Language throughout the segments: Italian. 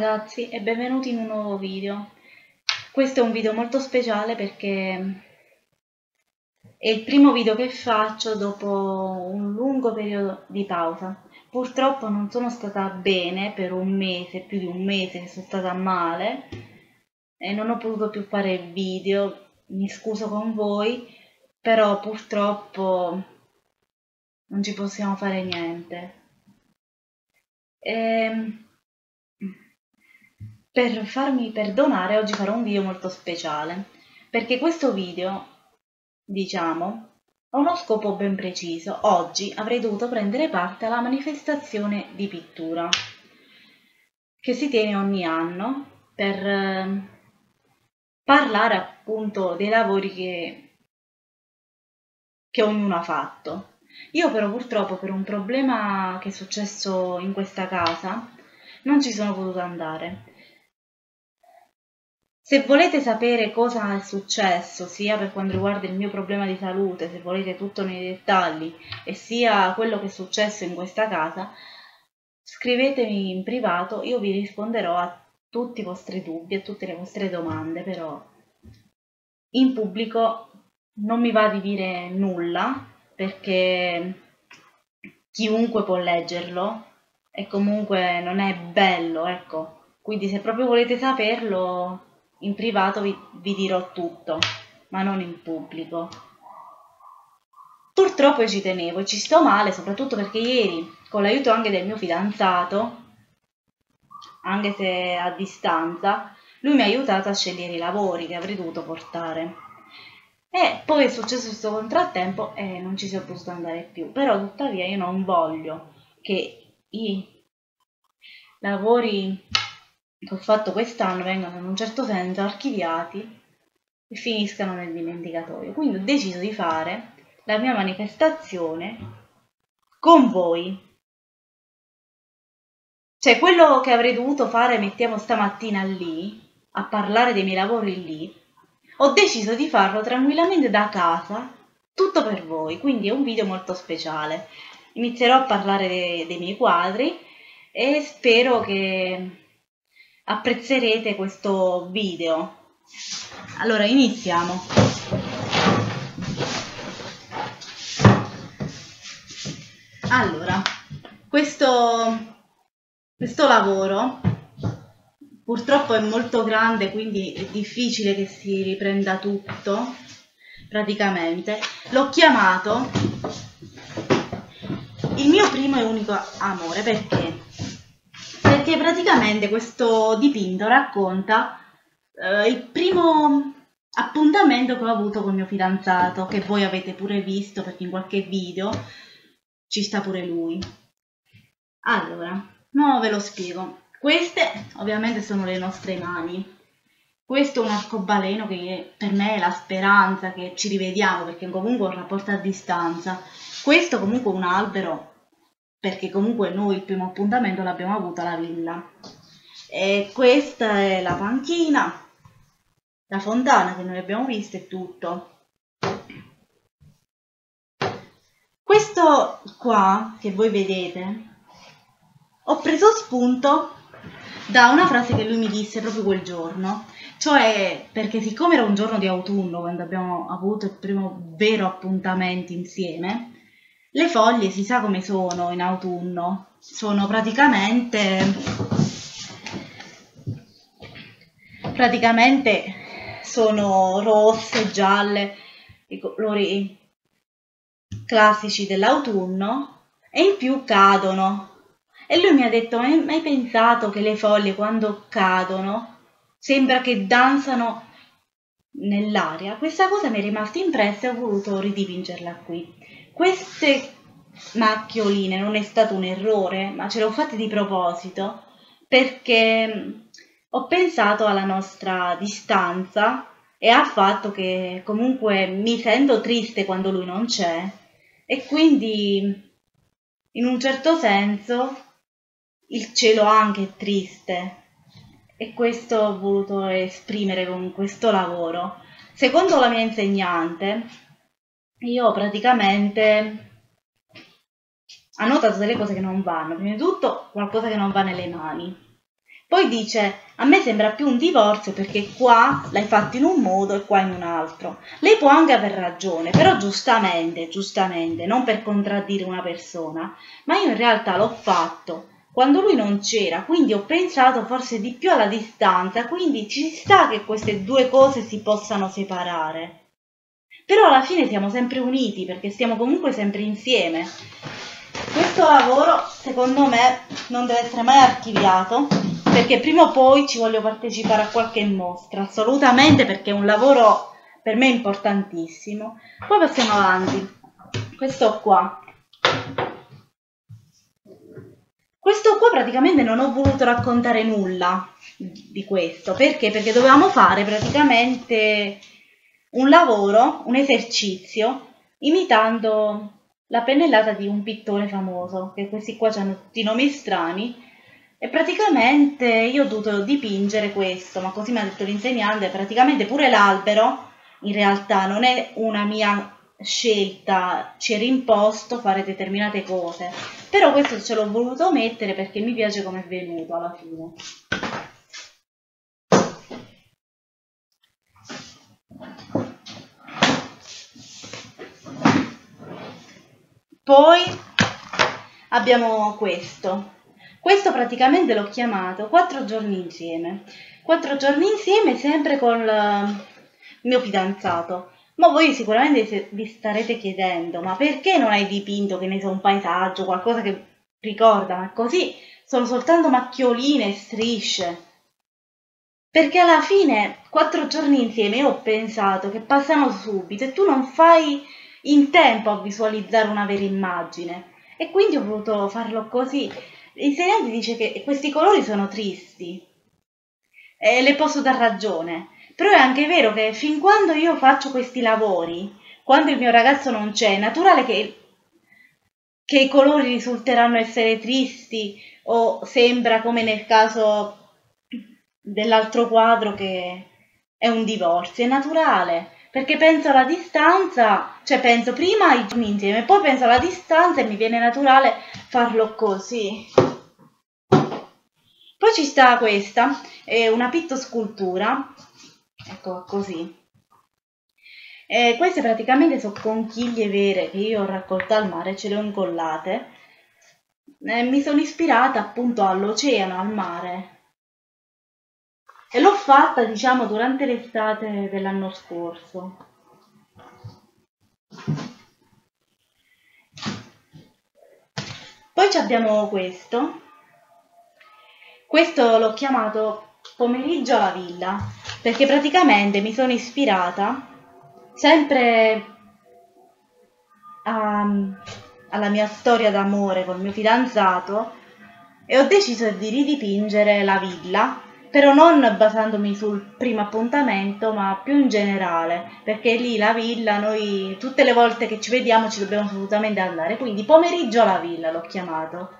ragazzi e benvenuti in un nuovo video. Questo è un video molto speciale perché è il primo video che faccio dopo un lungo periodo di pausa. Purtroppo non sono stata bene per un mese, più di un mese sono stata male e non ho potuto più fare video, mi scuso con voi, però purtroppo non ci possiamo fare niente. Ehm, per farmi perdonare oggi farò un video molto speciale, perché questo video, diciamo, ha uno scopo ben preciso. Oggi avrei dovuto prendere parte alla manifestazione di pittura che si tiene ogni anno per eh, parlare appunto dei lavori che, che ognuno ha fatto. Io però purtroppo per un problema che è successo in questa casa non ci sono potuta andare se volete sapere cosa è successo, sia per quanto riguarda il mio problema di salute, se volete tutto nei dettagli, e sia quello che è successo in questa casa, scrivetemi in privato, io vi risponderò a tutti i vostri dubbi, a tutte le vostre domande, però in pubblico non mi va di dire nulla, perché chiunque può leggerlo e comunque non è bello, ecco. Quindi se proprio volete saperlo in privato vi, vi dirò tutto, ma non in pubblico. Purtroppo ci tenevo e ci sto male, soprattutto perché ieri, con l'aiuto anche del mio fidanzato, anche se a distanza, lui mi ha aiutato a scegliere i lavori che avrei dovuto portare. E poi è successo questo contrattempo e non ci è potuto andare più. Però tuttavia io non voglio che i lavori che ho fatto quest'anno vengano in un certo senso archiviati e finiscano nel dimenticatoio. Quindi ho deciso di fare la mia manifestazione con voi. Cioè, quello che avrei dovuto fare, mettiamo stamattina lì, a parlare dei miei lavori lì, ho deciso di farlo tranquillamente da casa, tutto per voi, quindi è un video molto speciale. Inizierò a parlare dei, dei miei quadri e spero che apprezzerete questo video. Allora iniziamo. Allora, questo, questo lavoro purtroppo è molto grande, quindi è difficile che si riprenda tutto, praticamente. L'ho chiamato il mio primo e unico amore, perché? Perché praticamente questo dipinto racconta eh, il primo appuntamento che ho avuto con mio fidanzato, che voi avete pure visto perché in qualche video ci sta pure lui. Allora, no ve lo spiego. Queste ovviamente sono le nostre mani. Questo è un arcobaleno che per me è la speranza che ci rivediamo perché comunque è un rapporto a distanza. Questo comunque è un albero perché comunque noi il primo appuntamento l'abbiamo avuto alla villa. E questa è la panchina, la fontana che noi abbiamo visto e tutto. Questo qua che voi vedete, ho preso spunto da una frase che lui mi disse proprio quel giorno, cioè perché siccome era un giorno di autunno quando abbiamo avuto il primo vero appuntamento insieme, le foglie si sa come sono in autunno, sono praticamente, praticamente sono rosse, gialle, i colori classici dell'autunno e in più cadono. E lui mi ha detto, ma hai mai pensato che le foglie quando cadono sembra che danzano nell'aria? Questa cosa mi è rimasta impressa e ho voluto ridipingerla qui. Queste macchioline non è stato un errore, ma ce le ho fatte di proposito perché ho pensato alla nostra distanza e al fatto che comunque mi sento triste quando lui non c'è e quindi in un certo senso il cielo anche è triste e questo ho voluto esprimere con questo lavoro. Secondo la mia insegnante, io praticamente ho notato delle cose che non vanno. Prima di tutto qualcosa che non va nelle mani. Poi dice, a me sembra più un divorzio perché qua l'hai fatto in un modo e qua in un altro. Lei può anche aver ragione, però giustamente, giustamente, non per contraddire una persona, ma io in realtà l'ho fatto quando lui non c'era, quindi ho pensato forse di più alla distanza, quindi ci sta che queste due cose si possano separare. Però alla fine siamo sempre uniti perché stiamo comunque sempre insieme. Questo lavoro, secondo me, non deve essere mai archiviato perché prima o poi ci voglio partecipare a qualche mostra, assolutamente perché è un lavoro per me importantissimo. Poi passiamo avanti. Questo qua. Questo qua praticamente non ho voluto raccontare nulla di questo, perché? Perché dovevamo fare praticamente un lavoro, un esercizio, imitando la pennellata di un pittore famoso, che questi qua hanno tutti nomi strani, e praticamente io ho dovuto dipingere questo, ma così mi ha detto l'insegnante, praticamente pure l'albero in realtà non è una mia scelta, ci era imposto fare determinate cose, però questo ce l'ho voluto mettere perché mi piace come è venuto alla fine. Poi abbiamo questo, questo praticamente l'ho chiamato quattro giorni insieme. Quattro giorni insieme sempre con il mio fidanzato. Ma voi sicuramente vi starete chiedendo, ma perché non hai dipinto, che ne so, un paesaggio, qualcosa che ricorda, ma così sono soltanto macchioline e strisce. Perché alla fine, quattro giorni insieme, io ho pensato che passano subito e tu non fai in tempo a visualizzare una vera immagine. E quindi ho voluto farlo così. L'insegnante dice che questi colori sono tristi. E le posso dar ragione, però è anche vero che fin quando io faccio questi lavori, quando il mio ragazzo non c'è, è naturale che, che i colori risulteranno essere tristi o sembra come nel caso dell'altro quadro che è un divorzio, è naturale perché penso alla distanza, cioè penso prima ai giorni insieme, poi penso alla distanza e mi viene naturale farlo così. Poi ci sta questa, è una pittoscultura, ecco così. E queste praticamente sono conchiglie vere che io ho raccolto al mare, ce le ho incollate. E mi sono ispirata appunto all'oceano, al mare, e l'ho fatta, diciamo, durante l'estate dell'anno scorso. Poi abbiamo questo. Questo l'ho chiamato pomeriggio alla villa, perché praticamente mi sono ispirata sempre a, alla mia storia d'amore col mio fidanzato e ho deciso di ridipingere la villa però non basandomi sul primo appuntamento, ma più in generale, perché lì la villa, noi tutte le volte che ci vediamo ci dobbiamo assolutamente andare, quindi pomeriggio alla villa l'ho chiamato.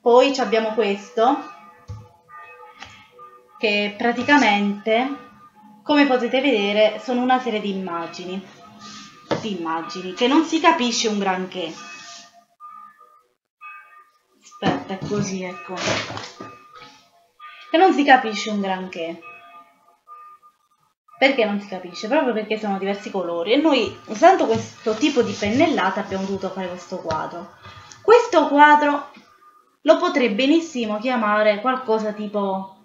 Poi abbiamo questo, che praticamente, come potete vedere, sono una serie di immagini di immagini, che non si capisce un granché. Aspetta, è così, ecco. Che non si capisce un granché. Perché non si capisce? Proprio perché sono diversi colori e noi usando questo tipo di pennellata abbiamo dovuto fare questo quadro. Questo quadro lo potrei benissimo chiamare qualcosa tipo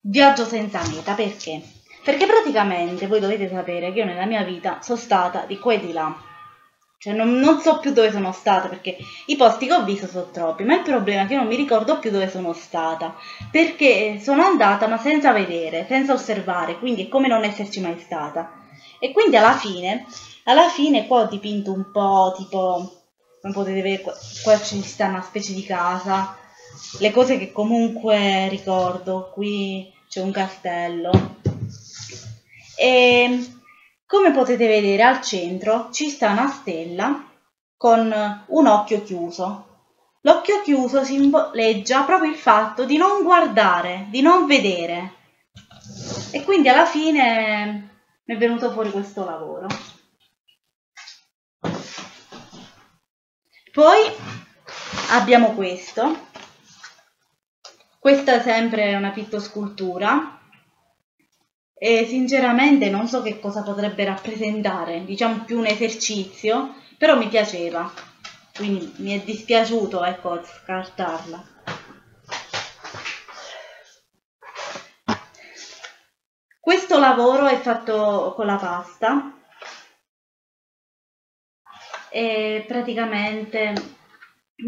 viaggio senza meta, perché? Perché praticamente voi dovete sapere che io nella mia vita sono stata di qua e di là. Cioè non, non, so più dove sono stata perché i posti che ho visto sono troppi, ma il problema è che io non mi ricordo più dove sono stata. Perché sono andata ma senza vedere, senza osservare, quindi è come non esserci mai stata. E quindi alla fine, alla fine qua ho dipinto un po' tipo, come potete vedere, qua, qua ci sta una specie di casa, le cose che comunque ricordo, qui c'è un castello, e come potete vedere al centro ci sta una stella con un occhio chiuso. L'occhio chiuso simboleggia proprio il fatto di non guardare, di non vedere. E quindi alla fine mi è venuto fuori questo lavoro. Poi abbiamo questo. Questa è sempre una pittoscultura e sinceramente non so che cosa potrebbe rappresentare, diciamo più un esercizio, però mi piaceva, quindi mi è dispiaciuto ecco scartarla. Questo lavoro è fatto con la pasta e praticamente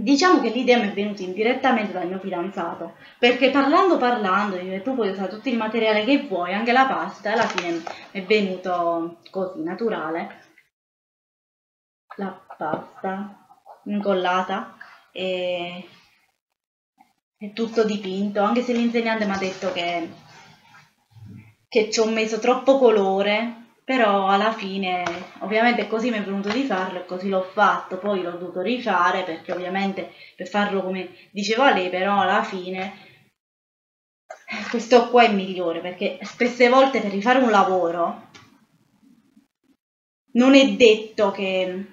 diciamo che l'idea mi è venuta indirettamente dal mio fidanzato perché parlando parlando tu puoi usare tutto il materiale che vuoi anche la pasta e alla fine è venuto così naturale. La pasta incollata e è tutto dipinto anche se l'insegnante mi ha detto che che ci ho messo troppo colore però alla fine ovviamente così mi è venuto di farlo e così l'ho fatto, poi l'ho dovuto rifare perché ovviamente per farlo come diceva lei, però alla fine questo qua è migliore perché spesse volte per rifare un lavoro non è detto che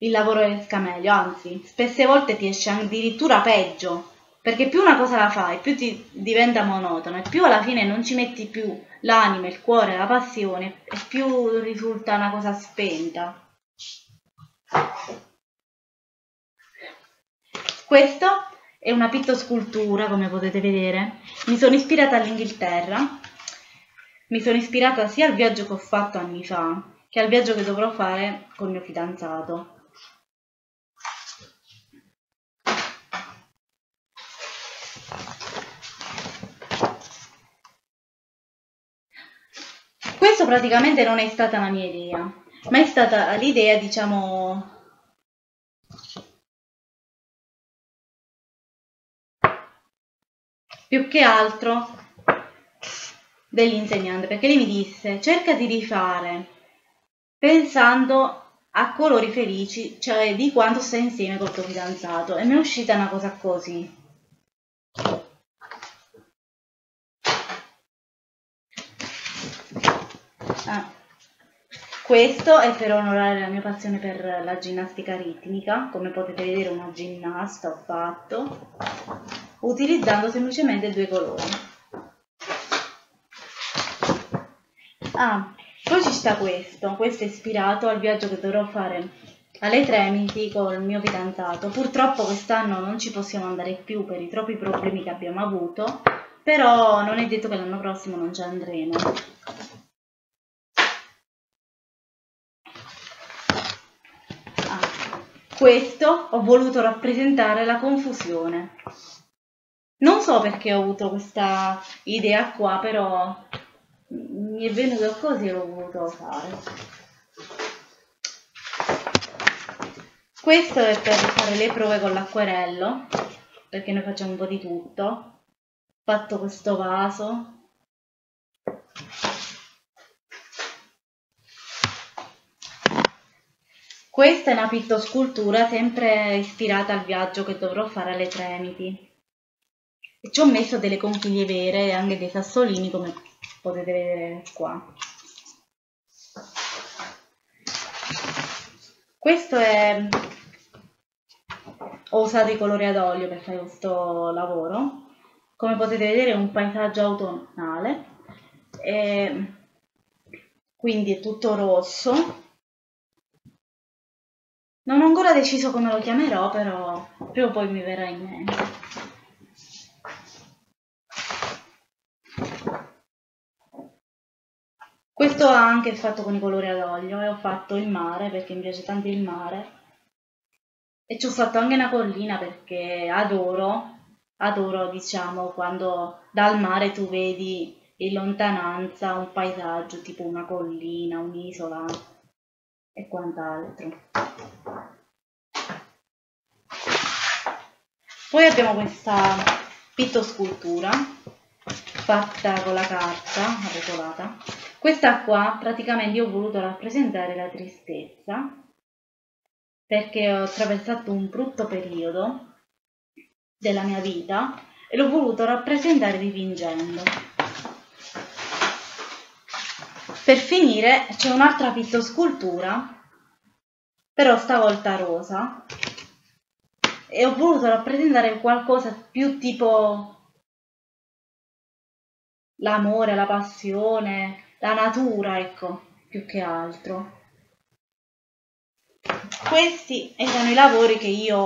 il lavoro esca meglio, anzi spesse volte ti esce addirittura peggio perché più una cosa la fai, più ti diventa monotona e più alla fine non ci metti più l'anima, il cuore, la passione e più risulta una cosa spenta. Questo è una pittoscultura, come potete vedere. Mi sono ispirata all'Inghilterra. Mi sono ispirata sia al viaggio che ho fatto anni fa, che al viaggio che dovrò fare col mio fidanzato. Questo praticamente non è stata la mia idea, ma è stata l'idea, diciamo, più che altro dell'insegnante, perché lei mi disse cerca di rifare pensando a colori felici, cioè di quando stai insieme col tuo fidanzato e mi è uscita una cosa così. Ah. Questo è per onorare la mia passione per la ginnastica ritmica, come potete vedere una ginnasta ho fatto, utilizzando semplicemente due colori. Ah, poi ci sta questo, questo è ispirato al viaggio che dovrò fare alle Tremiti il mio fidanzato. Purtroppo quest'anno non ci possiamo andare più per i troppi problemi che abbiamo avuto, però non è detto che l'anno prossimo non ci andremo. Questo ho voluto rappresentare la confusione. Non so perché ho avuto questa idea qua, però mi è venuto così e l'ho voluto fare. Questo è per fare le prove con l'acquerello, perché noi facciamo un po' di tutto. Ho fatto questo vaso, Questa è una pittoscultura sempre ispirata al viaggio che dovrò fare alle Tremiti. Ci ho messo delle conchiglie vere e anche dei sassolini come potete vedere qua. Questo è... Ho usato i colori ad olio per fare questo lavoro. Come potete vedere è un paesaggio autunnale. E quindi è tutto rosso non ho ancora deciso come lo chiamerò, però prima o poi mi verrà in mente. Questo ha anche fatto con i colori ad olio e ho fatto il mare perché mi piace tanto il mare. E ci ho fatto anche una collina perché adoro, adoro diciamo quando dal mare tu vedi in lontananza un paesaggio tipo una collina, un'isola e quant'altro. Poi abbiamo questa pittoscultura fatta con la carta arrotolata. Questa qua praticamente ho voluto rappresentare la tristezza perché ho attraversato un brutto periodo della mia vita e l'ho voluto rappresentare dipingendo. Per finire c'è un'altra pittoscultura però stavolta rosa e ho voluto rappresentare qualcosa più tipo l'amore, la passione, la natura, ecco, più che altro. Questi erano i lavori che io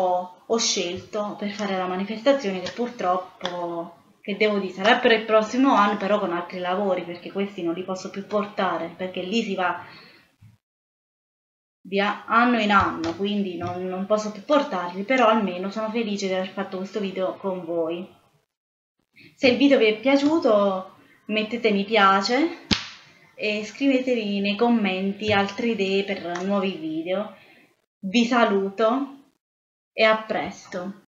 ho scelto per fare la manifestazione che purtroppo, che devo dire, sarà per il prossimo anno, però con altri lavori, perché questi non li posso più portare, perché lì si va di anno in anno, quindi non, non posso più portarli, però almeno sono felice di aver fatto questo video con voi. Se il video vi è piaciuto mettete mi piace e scrivetevi nei commenti altre idee per nuovi video. Vi saluto e a presto!